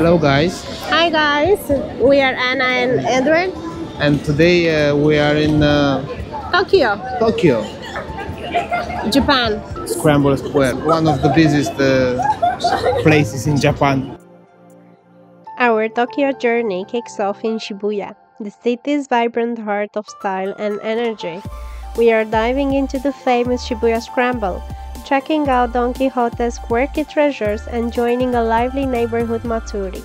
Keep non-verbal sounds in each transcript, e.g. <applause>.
Hello guys, Hi guys, we are Anna and Edward. and today uh, we are in uh, Tokyo, Tokyo Japan. Scramble Square, one of the busiest uh, places in Japan. Our Tokyo journey kicks off in Shibuya, the city's vibrant heart of style and energy. We are diving into the famous Shibuya Scramble, checking out Don Quijote's quirky treasures and joining a lively neighborhood matsuri.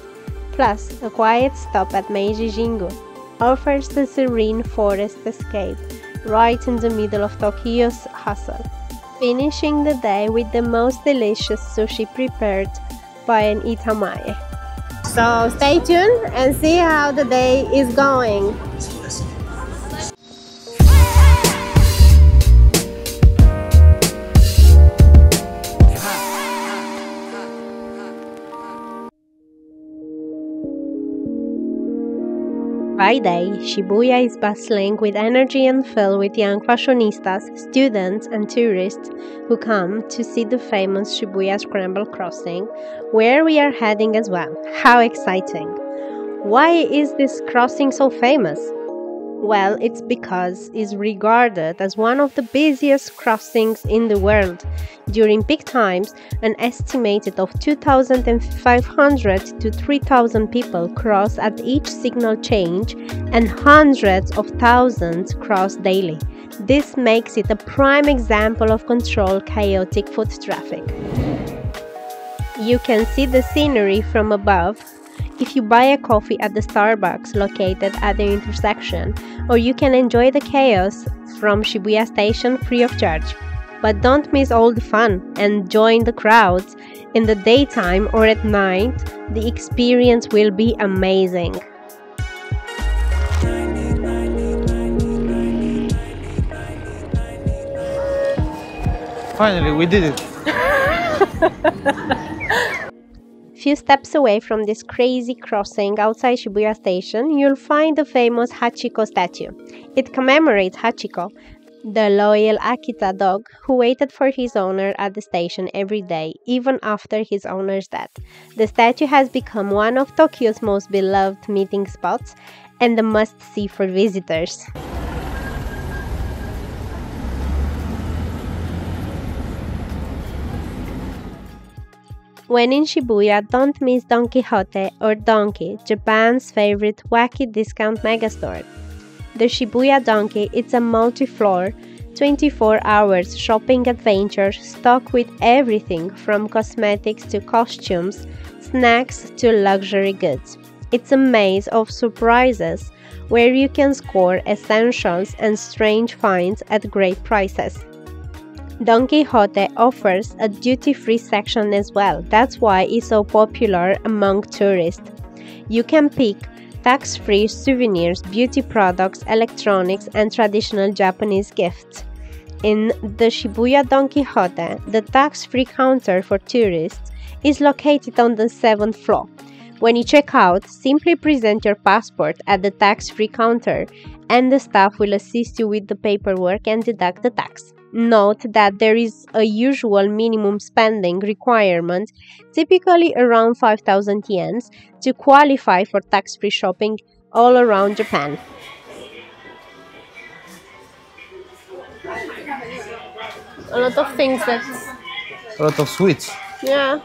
Plus, a quiet stop at Meiji Jingu offers the serene forest escape right in the middle of Tokyo's hustle, finishing the day with the most delicious sushi prepared by an Itamae. So stay tuned and see how the day is going. By day, Shibuya is bustling with energy and filled with young fashionistas, students, and tourists who come to see the famous Shibuya Scramble Crossing, where we are heading as well. How exciting! Why is this crossing so famous? Well, it's because it's regarded as one of the busiest crossings in the world. During peak times, an estimated of 2,500 to 3,000 people cross at each signal change and hundreds of thousands cross daily. This makes it a prime example of controlled chaotic foot traffic. You can see the scenery from above if you buy a coffee at the Starbucks located at the intersection, or you can enjoy the chaos from Shibuya Station free of charge. But don't miss all the fun and join the crowds. In the daytime or at night, the experience will be amazing. Finally, we did it. <laughs> A few steps away from this crazy crossing outside Shibuya Station, you'll find the famous Hachiko statue. It commemorates Hachiko, the loyal Akita dog who waited for his owner at the station every day, even after his owner's death. The statue has become one of Tokyo's most beloved meeting spots and a must see for visitors. When in Shibuya, don't miss Don Quijote or Donki, Japan's favorite wacky discount megastore. The Shibuya Donki is a multi-floor, 24 hours shopping adventure stocked with everything from cosmetics to costumes, snacks to luxury goods. It's a maze of surprises where you can score essentials and strange finds at great prices. Don Quijote offers a duty free section as well. That's why it's so popular among tourists. You can pick tax free souvenirs, beauty products, electronics, and traditional Japanese gifts. In the Shibuya Don Quijote, the tax free counter for tourists is located on the seventh floor. When you check out, simply present your passport at the tax free counter, and the staff will assist you with the paperwork and deduct the tax. Note that there is a usual minimum spending requirement, typically around 5000 yens, to qualify for tax free shopping all around Japan. A lot of things that, A lot of sweets. yeah,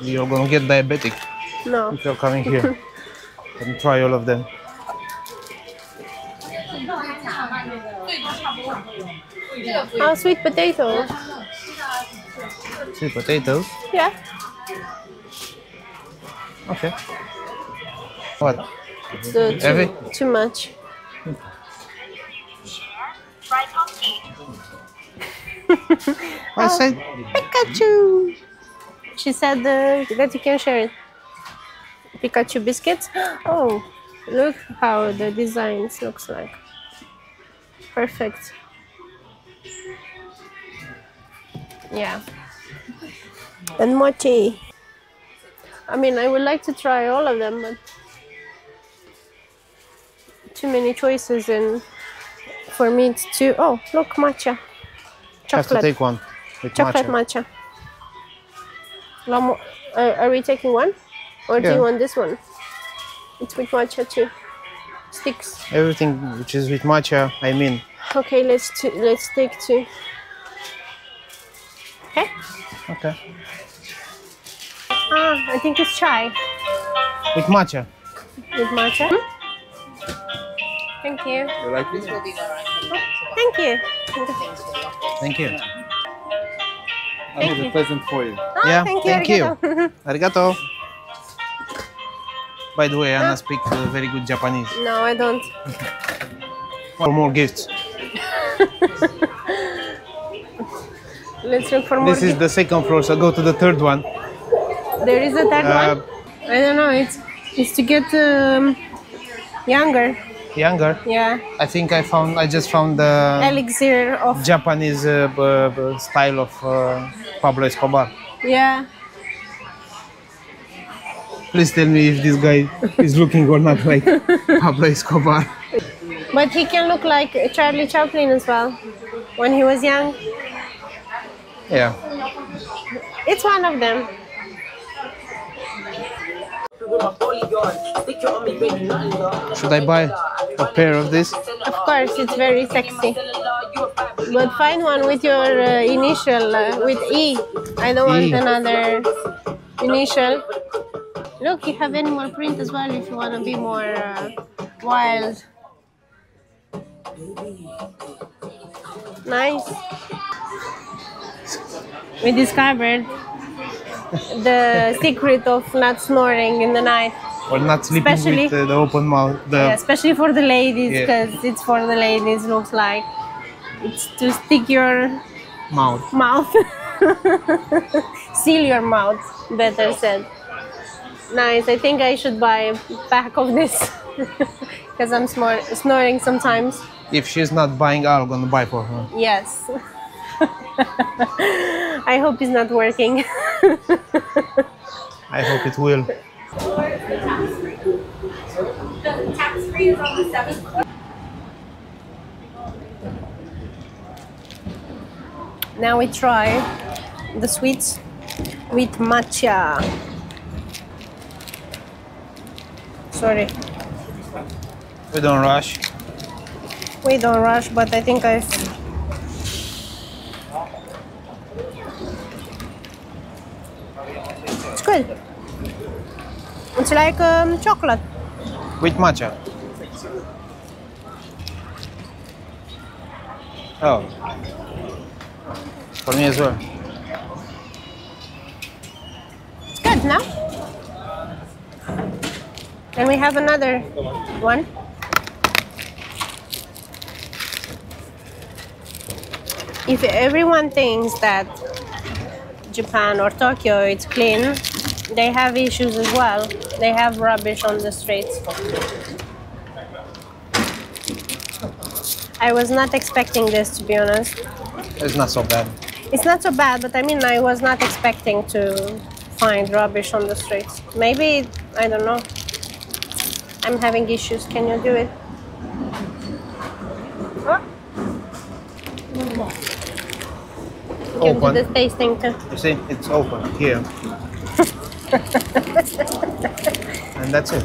You're gonna get diabetic no. if you're coming here <laughs> and try all of them. Oh, sweet potato. Sweet potatoes. Yeah. Okay. What? So Heavy? too, too much. <laughs> I said Pikachu. She said uh, that you can share it. Pikachu biscuits. <gasps> Oh, look how the designs looks like. Perfect. Yeah. And mochi. I mean, I would like to try all of them, but too many choices and for me it's too. Oh, look, matcha. chocolate have to Chocolate. take one with Chocolate matcha. matcha. Uh, are we taking one? Or do you want this one? It's with matcha too. Sticks. Everything which is with matcha, I mean. Okay, let's two, let's take two. Okay. Okay. Ah, I think it's chai With matcha. with matcha. Thank you. You like it? Thank you. Thank you. I have a present for you. Ah, Yeah, thank you. thank you. arigato. <laughs> Arigato. By the way, Anna speaks uh, very good Japanese. no, I don't. For more gifts. <laughs> Let's look for more. This is the second floor, so go to the third one. There is a third Uh, one. I don't know. It's it's to get um, younger. younger. Yeah. I think I found. I just found the Elixir of Japanese uh, style of uh, Pablo Escobar. yeah. Please tell me if this guy is looking or not like Pablo Escobar. But he can look like Charlie Chaplin as well when he was young. Yeah. It's one of them. Should I buy a pair of this? Of course, it's very sexy. But find one with your uh, initial, uh, with E. I don't want E. another initial. Look, you have animal print as well if you want to be more uh, wild. Nice. We discovered the secret of not snoring in the night. Or not sleeping Especially- with uh, the open mouth? The Yeah, especially for the ladies, Yeah. because it's for the ladies. Looks like it's to stick your mouth. mouth, <laughs> seal your mouth. Better said. Nice. I think I should buy a pack of this <laughs> because I'm snor- snoring sometimes. If she's not buying, I'm gonna buy for her. Yes. <laughs> I hope it's not working. I hope it will. now we try the sweets with matcha. Sorry. We don't rush. We don't rush, but I think I've. It's good. It's like um, chocolate. With matcha. Oh. For me as well. It's good, no? And we have another one. If everyone thinks that Japan or Tokyo it's clean, they have issues as well. They have rubbish on the streets. I was not expecting this to be honest. It's not so bad. It's not so bad, but I mean, I was not expecting to find rubbish on the streets. Maybe, I don't know. I'm having issues. Can you do it? Oh. You can Open. do the tasting too. You see, it's open here. <laughs> and that's it.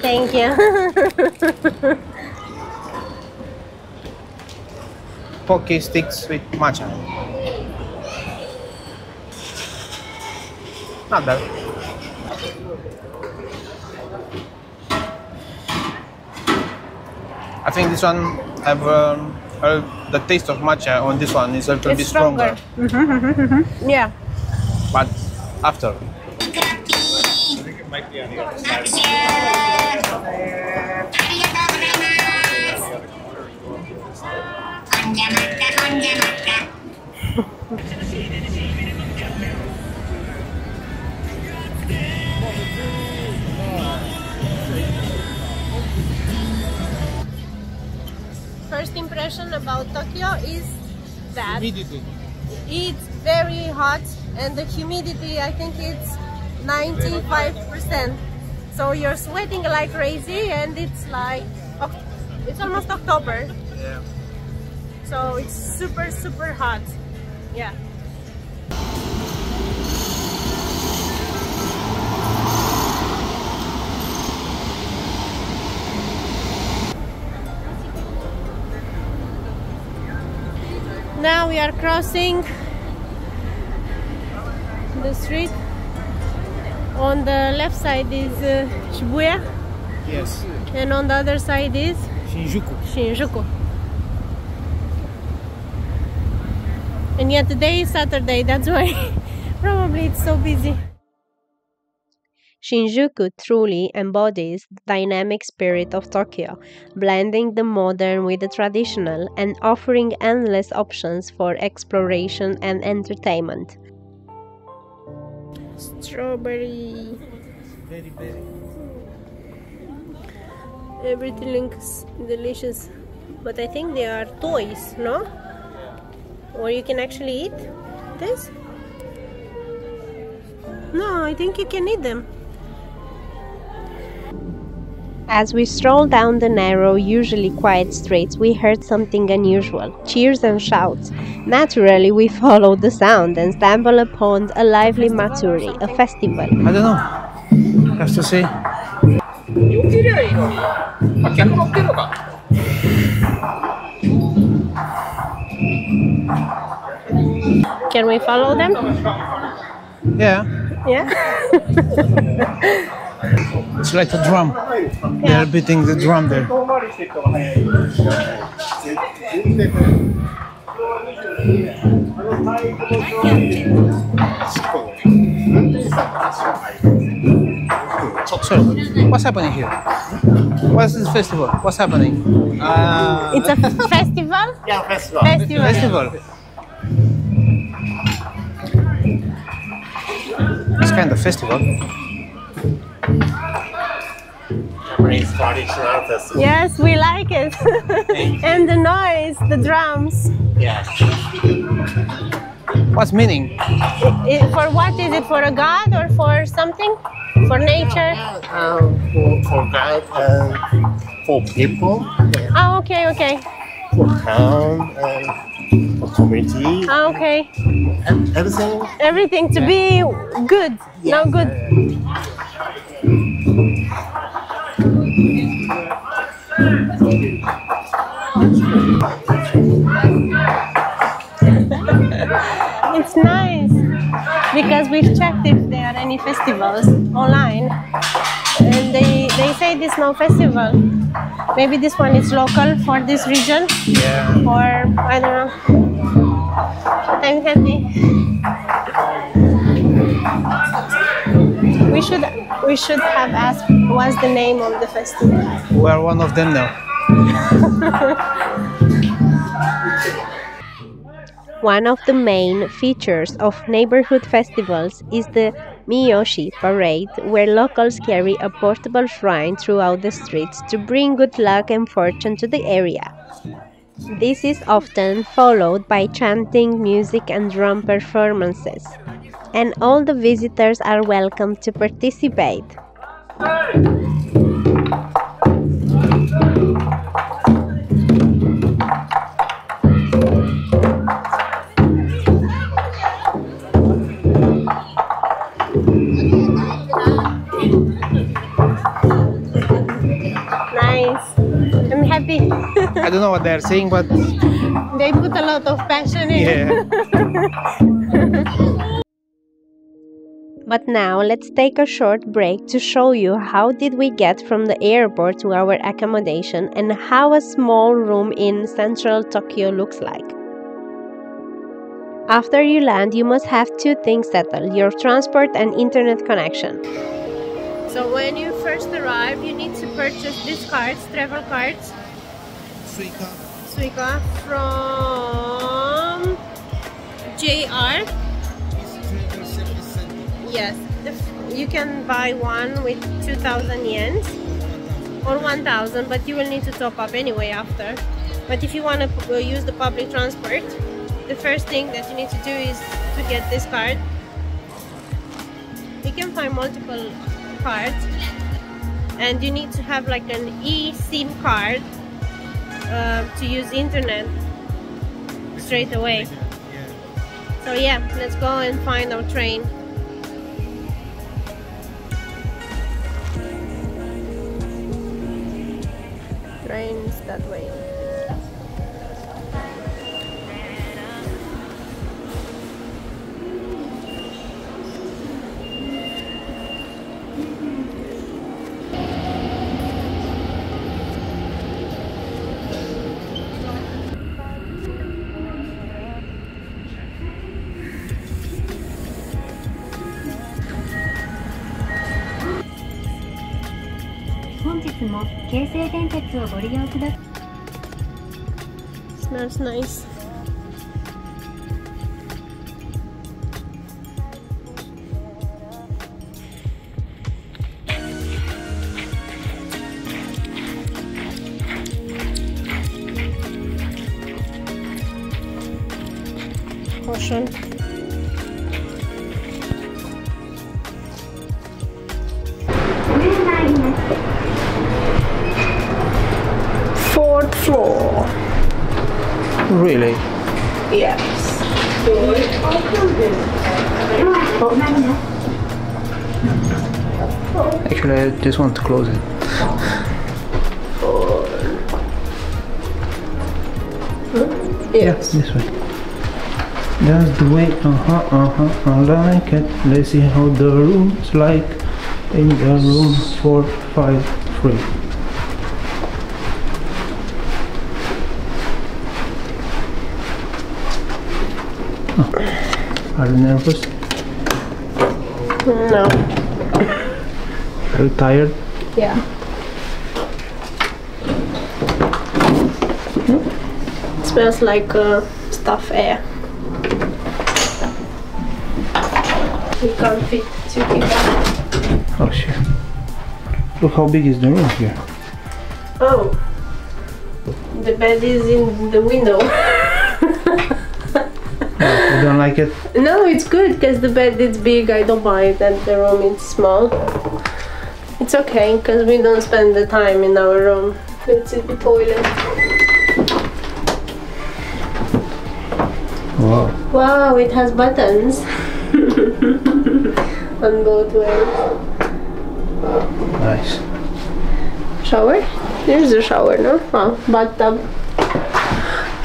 Thank you. <laughs> Poke sticks with matcha. Not bad. I think this one have um, uh, the taste of matcha on this one is a little It's bit stronger. yeah. But after, impression about Tokyo is that it's very hot and the humidity I think it's 95% so you're sweating like crazy and it's like it's almost October. Yeah. so it's super super hot. Yeah we are crossing the street. On the left side is uh, Shibuya, Yes. and on the other side is Shinjuku. Shinjuku. And yet today is Saturday, that's why <laughs> probably it's so busy. Shinjuku truly embodies the dynamic spirit of Tokyo, blending the modern with the traditional and offering endless options for exploration and entertainment. Strawberry. Very, very. Everything looks delicious. But I think they are toys, no? Or you can actually eat this? No, I think you can eat them. As we strolled down the narrow, usually quiet streets, we heard something unusual cheers and shouts. Naturally, we followed the sound and stumbled upon a lively matsuri, a festival. I don't know. Have to see. Can we follow them? Yeah. Yeah. <laughs> It's like a drum. They are beating the drum there. So, what's happening here? What's this festival? What's happening? Uh, it's a <laughs> festival? Yeah, festival. Festival. festival. Yeah. It's kind of festival. Japanese traditional festival. Yes, we like it. and the noise, the drums. Yes. What's meaning? I- for what is it? For a god or for something? For nature? Um, for, for God and for people, Oh, okay, okay. for town and for community, Oh, okay. and everything. Everything to be good. No good. Festivals online and they, they say there's no festival. Maybe this one is local for this region Yeah. or I don't know. I'm happy. We should we should have asked what's the name of the festival. We're one of them now. One of the main features of neighborhood festivals is the mikoshi parade, where locals carry a portable shrine throughout the streets to bring good luck and fortune to the area. This is often followed by chanting, music, and drum performances, and all the visitors are welcome to participate. I'm happy. I don't know what they're saying, but they put a lot of passion in it. yeah. But now let's take a short break to show you how did we get from the airport to our accommodation and how a small room in central Tokyo looks like. After you land, you must have two things settled your transport and internet connection. So, when you first arrive, you need to purchase these cards, travel cards, Suica, from JR. Yes, you can buy one with 2000 yen or 1000, but you will need to top up anyway after. But if you want to uh, use the public transport, the first thing that you need to do is to get this card. You can find multiple cards, and you need to have like an eSIM card uh, to use internet straight away. So yeah, let's go and find our train. Trains that way. 京成電鉄をご利用ください Smells nice. Really? Yes. Actually, I just want to close it. Yes. This way. That's the way, uh-huh, uh-huh, I like it. Let's see how the room's like in the room 453. Are you nervous? No. Are you tired? Yeah. smells like uh, stuff air. We can't fit two people. Oh shit. Look how big is the room here. Oh, the bed is in the window. <laughs> Like it? no, it's good because the bed is big. I don't mind that the room is small. It's okay because we don't spend the time in our room. Let's see the toilet. Wow. Wow, it has buttons <laughs> on both ways. Nice. Shower? There's a shower, no? Oh, bathtub.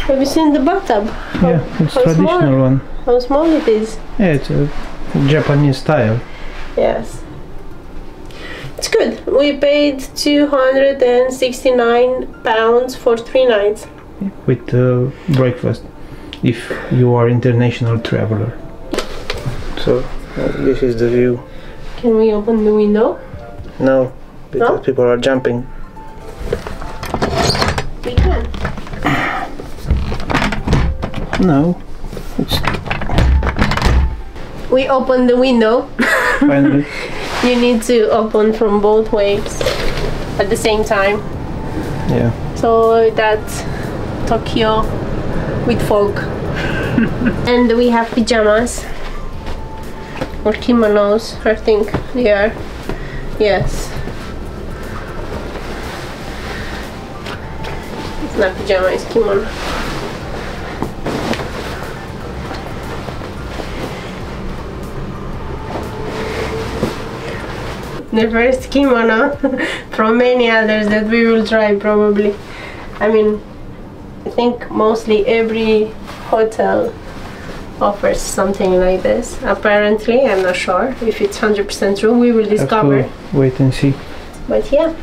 Have you seen the bathtub? Yeah, it's traditional small. one. How small it is? Yeah, it's a Japanese style. Yes. It's good. We paid 269 pounds for three nights. with uh, breakfast if you are international traveler. So uh, this is the view. Can we open the window? No, because No? people are jumping. We can. No, it's We open the window. finally. <laughs> You need to open from both ways at the same time. yeah. So that's Tokyo with fog. <laughs> and we have pajamas or kimonos, I think they are. Yes. It's not pajama, it's kimono. The first kimono <laughs> from many others that we will try probably. I mean, I think mostly every hotel offers something like this. Apparently, I'm not sure if it's 100% true. We will Have discover. to wait and see. But yeah.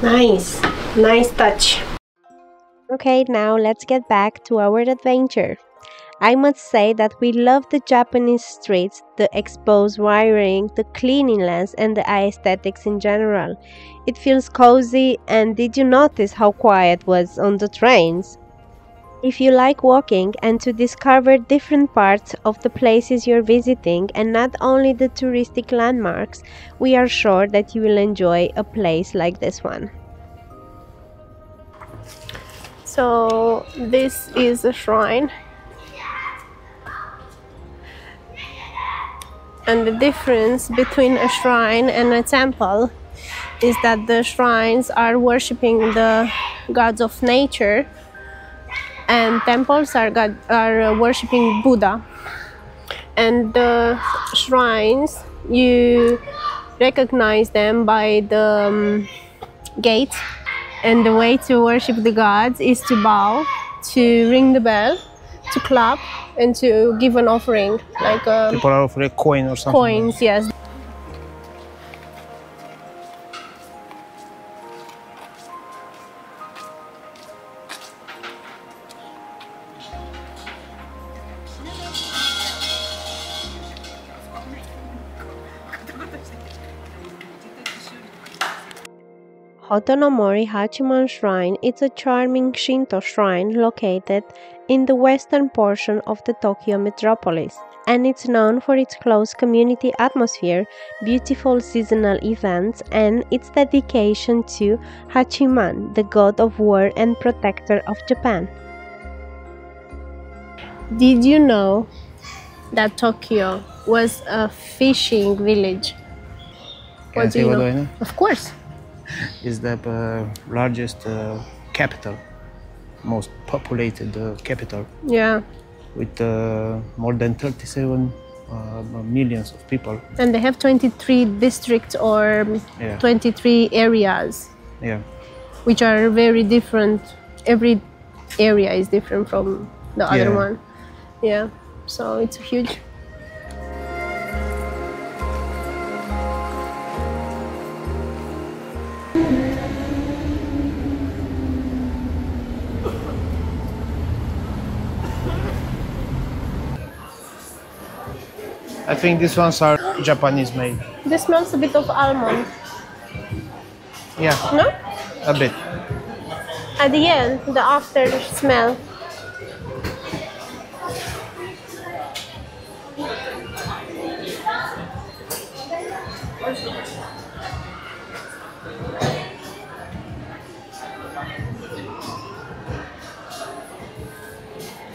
Nice. Nice touch. Okay, now let's get back to our adventure. I must say that we love the Japanese streets, the exposed wiring, the cleanliness, and the aesthetics in general. It feels cozy, and did you notice how quiet was on the trains? If you like walking and to discover different parts of the places you're visiting and not only the touristic landmarks, we are sure that you will enjoy a place like this one. So, this is a shrine. And the difference between a shrine and a temple is that the shrines are worshipping the gods of nature and temples are god are uh, worshipping Buddha. And the shrines you recognize them by the um, gate, and the way to worship the gods is to bow, to ring the bell, to clap, and to give an offering, like um, People are offering a coin or something. coins. Yes. Hatonomori Hachiman Shrine is a charming Shinto shrine located in the western portion of the Tokyo metropolis, and it's known for its close community atmosphere, beautiful seasonal events, and its dedication to Hachiman, the god of war and protector of Japan. Did you know that Tokyo was a fishing village? What do you know? Know? Of course. Is the uh, largest uh, capital, most populated uh, capital, Yeah. with uh, more than 37 uh, millions of people. And they have 23 districts or Yeah. 23 areas, Yeah. which are very different. Every area is different from the other Yeah. one. Yeah. So it's huge. I think these ones are Japanese made. This smells a bit of almond. Yeah, No? a bit. At the end, the after smell.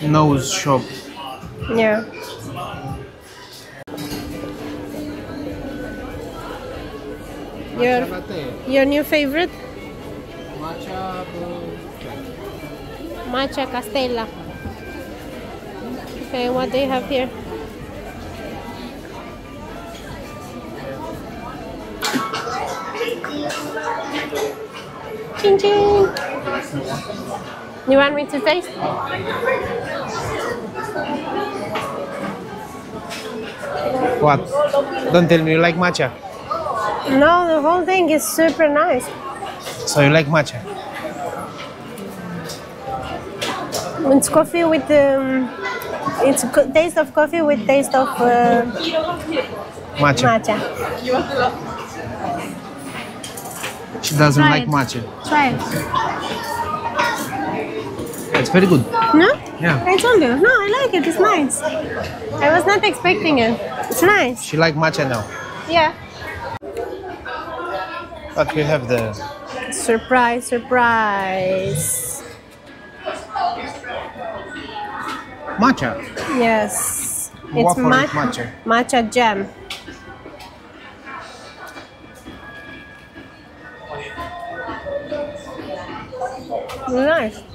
Nose shop. Yeah. Your your new favorite? Matcha Castella. Okay, what do you have here? Ching ching. You want me to taste? What? Don't tell me you like matcha. No, the whole thing is super nice. So you like matcha? It's coffee with um, it's co- taste of coffee with taste of uh, Matcha. matcha. She doesn't Try like it. matcha. Try it. It's very good. No? Yeah. I told you. No, I like it. It's nice. I was not expecting it. It's nice. She like matcha now. Yeah. But we have the Surprise, surprise. matcha. Yes. It's mat- matcha. matcha jam. Nice.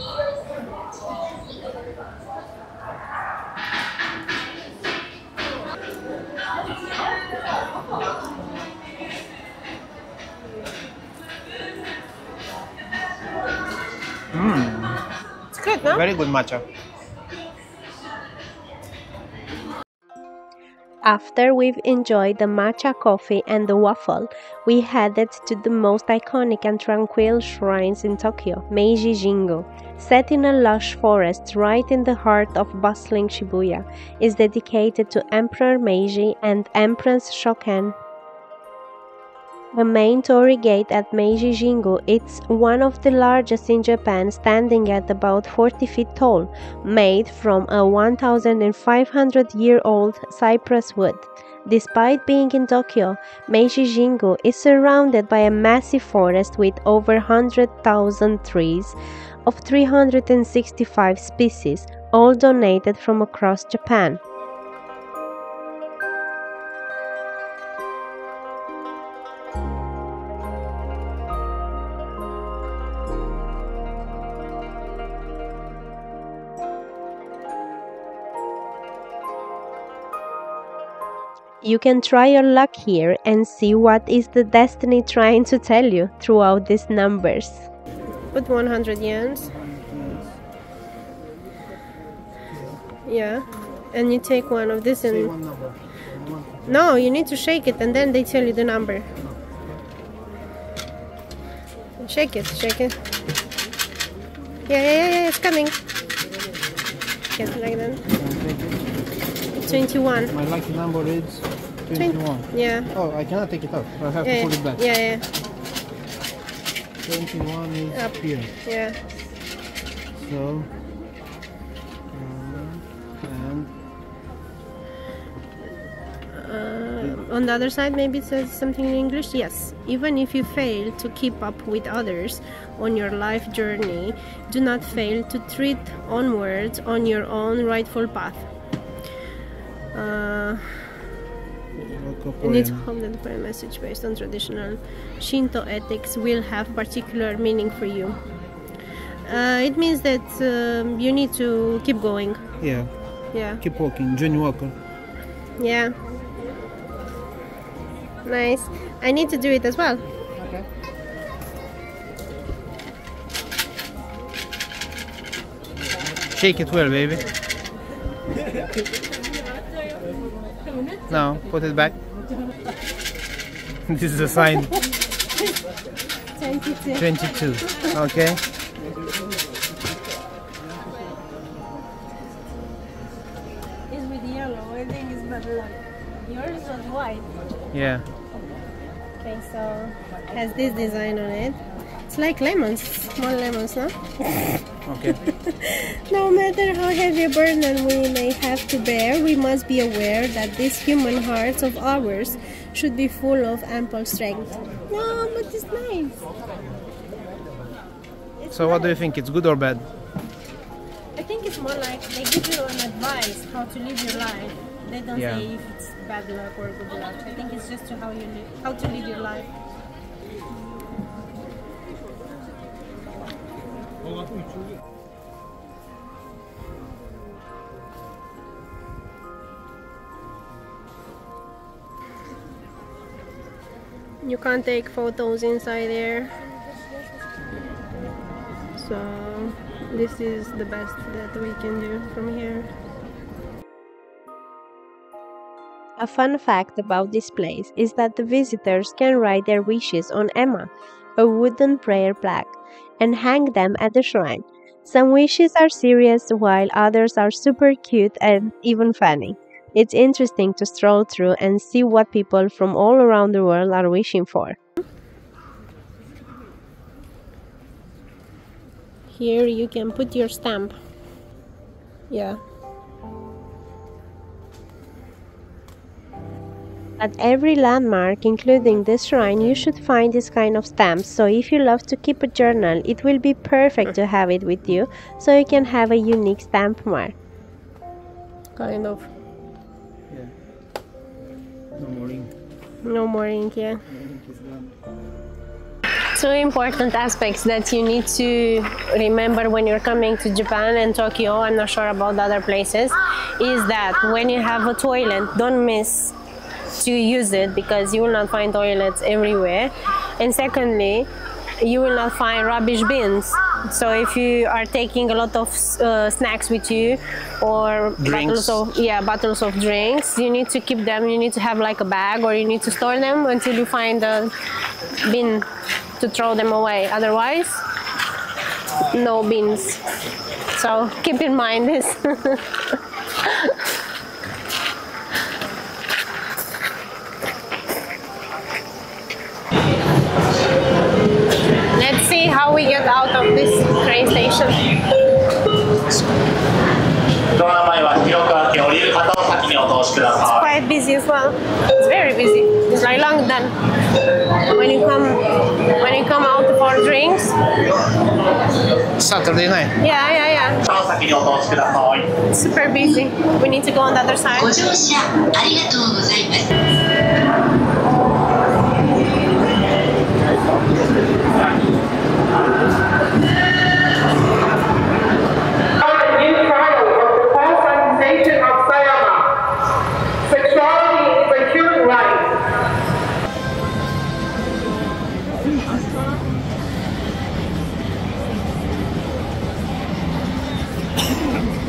Very good matcha. After we've enjoyed the matcha coffee and the waffle, we headed to the most iconic and tranquil shrines in Tokyo, Meiji Jingu. Set in a lush forest right in the heart of bustling Shibuya, is dedicated to Emperor Meiji and Empress Shoken. The main torii gate at Meiji Jingu it's one of the largest in Japan, standing at about 40 feet tall, made from a 1500 year old cypress wood. Despite being in Tokyo, Meiji Jingu is surrounded by a massive forest with over 100,000 trees of 365 species, all donated from across Japan. You can try your luck here and see what is the destiny trying to tell you throughout these numbers. Put 100 yen. Yeah. And you take one of this and No, you need to shake it and then they tell you the number. Shake it, shake it. Yeah, yeah, yeah, yeah, it's coming. Get like that. 21. My lucky number is 21. Yeah. Oh, I cannot take it out. I have Yeah, to put it back. yeah, yeah. 21 is Up. here. Yeah. So, um, and Uh, on the other side, maybe it says something in English. Yes, even if you fail to keep up with others on your life journey, do not fail to tread onwards on your own rightful path. Uh, Waka you need to poem. hope that the prayer message based on traditional Shinto ethics will have particular meaning for you. Uh, it means that um, you need to keep going. Yeah, Yeah. keep walking. Johnny Walker. Yeah. Nice. I need to do it as well. Okay. Shake it well, baby. <laughs> Now, put it back. this is a sign 22. 22. Okay. It's with yellow. I think it's better. Yours was white. Yeah. Okay, so has this design on it. It's like lemons, small lemons, no? Okay. <laughs> No matter how heavy a burden we may have to bear, we must be aware that these human hearts of ours should be full of ample strength. No, but it's nice. It's So, what do you think? It's good or bad? I think it's more like they give you an advice how to live your life. They don't Yeah. say if it's bad luck or good luck. I think it's just to how you live, how to live your life. You can't take photos inside there. So this is the best that we can do from here. A fun fact about this place is that the visitors can write their wishes on ema, a wooden prayer plaque, and hang them at the shrine. Some wishes are serious while others are super cute and even funny. It's interesting to stroll through and see what people from all around the world are wishing for. Here you can put your stamp. Yeah. At every landmark, including this shrine, you should find this kind of stamps. So, if you love to keep a journal, it will be perfect to have it with you so you can have a unique stamp mark. Kind of. No more ink. No more ink, yeah. Two important aspects that you need to remember when you're coming to Japan and Tokyo, I'm not sure about other places, is that when you have a toilet, don't miss to use it because you will not find toilets everywhere. And secondly, you will not find rubbish bins. So if you are taking a lot of uh, snacks with you or Drinks. bottles of yeah bottles of drinks, you need to keep them. You need to have like a bag or you need to store them until you find a bin to throw them away. Otherwise, no bins. So keep in mind this. <laughs> Let's see how we get out of this train station. ドアの前は広く開け降りる方を先にお通しください。 Quite busy as well. It's very busy. It's like London. When you come, when you come out for drinks, Saturday night. yeah, yeah, お先にお通しください。 yeah. Super busy. We need to go on the other side. ご乗車ありがとうございます。 <laughs>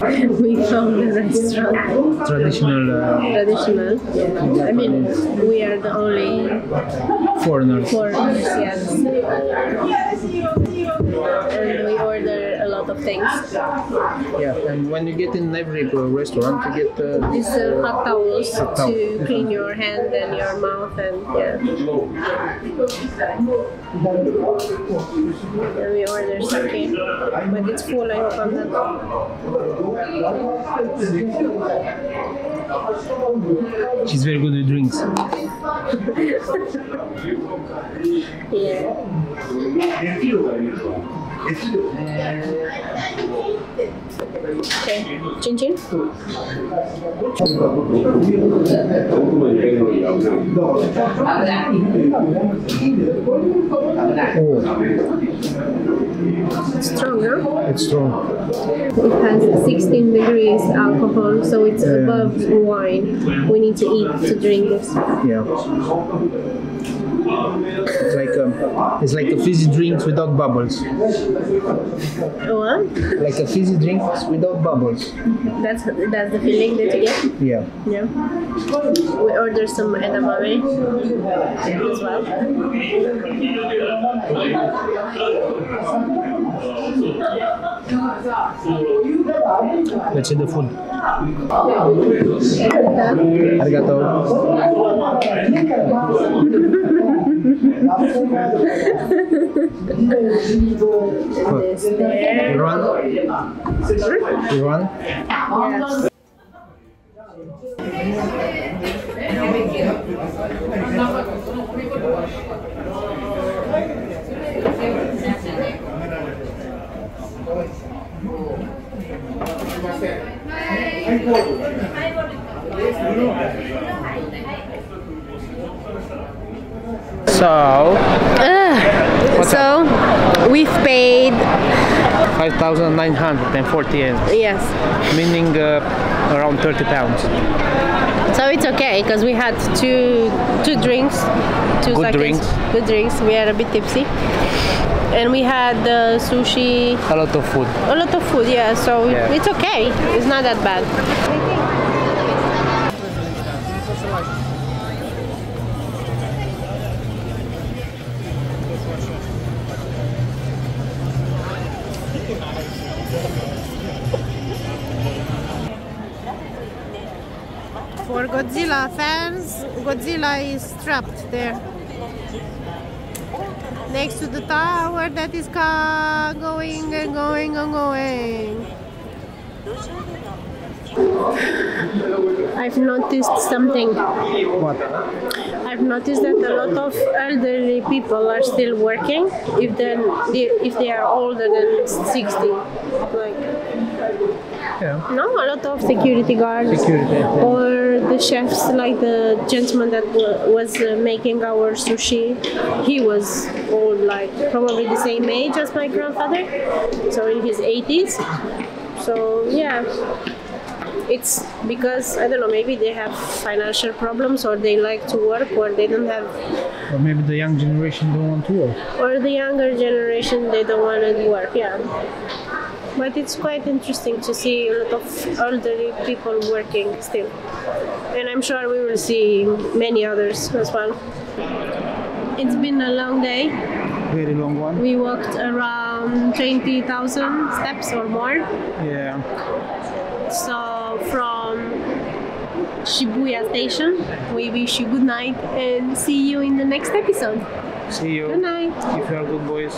We found a restaurant. Traditional uh, Traditional. I mean, we are the only foreigners. foreigners, yes. Things. Yeah, and when you get in every uh, restaurant, you get uh, These uh, hot towels Hot towel. to clean your hand and your mouth and yeah. And we order sake, but it's full. I hope I'm not. she's very good with drinks. <laughs> Yeah. Okay, chin chin. It's strong, no? It's strong. It has 16 degrees alcohol, so it's Yeah. above wine. We need to eat to drink this. Yeah. It's like a, it's like a fizzy drinks without bubbles. What? Like a fizzy drinks without bubbles. That's that's the feeling that you get. Yeah. Yeah. We order some edamame as well. Let's see the food. Arigato. <laughs> This there. You run? So, So we've paid 5,940 yen, yes. meaning uh, around 30 pounds. So it's okay because we had two two drinks, two Good drinks. good drinks. We are a bit tipsy, and we had uh, sushi, A lot of food. a lot of food. Yeah, so Yeah. it's okay. It's not that bad. Godzilla is trapped there. Next to the tower that is going and going and going. I've noticed something. What? I've noticed that a lot of elderly people are still working if then if they are older than 60. Like Yeah. no, a lot of security guards Security. or the chefs, like the gentleman that wa- was uh, making our sushi. He was old, like probably the same age as my grandfather, so in his 80s. So yeah, it's because I don't know. Maybe they have financial problems, or they like to work, or they don't have, Or maybe the young generation don't want to work. or the younger generation they don't want to work. Yeah. But it's quite interesting to see a lot of elderly people working still. And I'm sure we will see many others as well. It's been a long day. Very long one. We walked around 20,000 steps or more. Yeah. So from Shibuya station, we wish you good night and see you in the next episode. See you. Good night. If you are good boys.